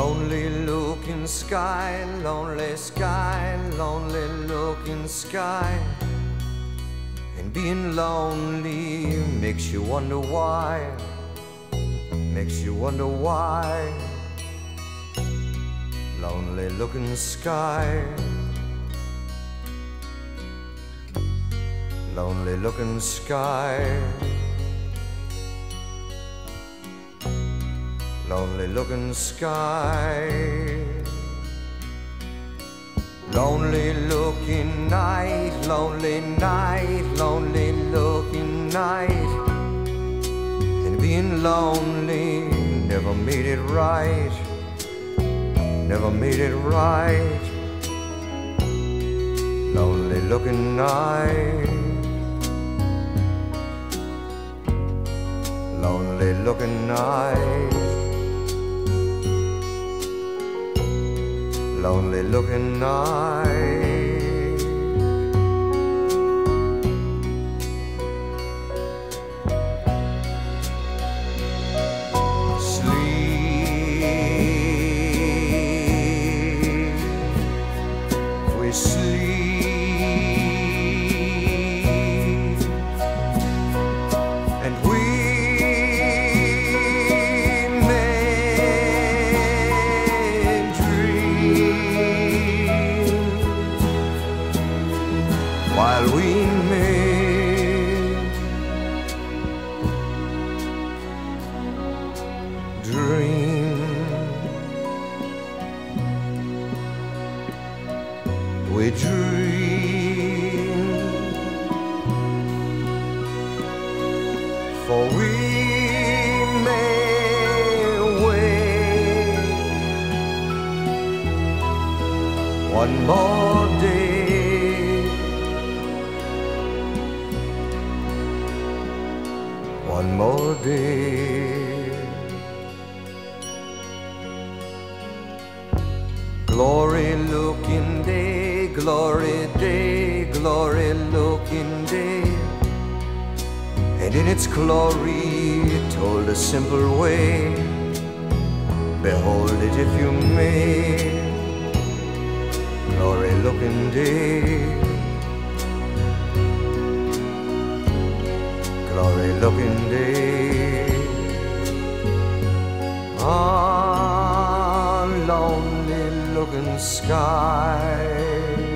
Lonely looking sky, lonely sky, lonely looking sky. And being lonely makes you wonder why, makes you wonder why. Lonely looking sky, lonely looking sky. Lonely looking sky. Lonely looking night, lonely night, lonely looking night. And being lonely never made it right, never made it right. Lonely looking night. Lonely looking night. Lonely looking night. We dream, for we may wait one more day, one more day. Glory looking glory day, glory looking day. And in its glory, it told a simple way. Behold it if you may. Glory looking day. Glory looking day. Ah, lonely looking sky.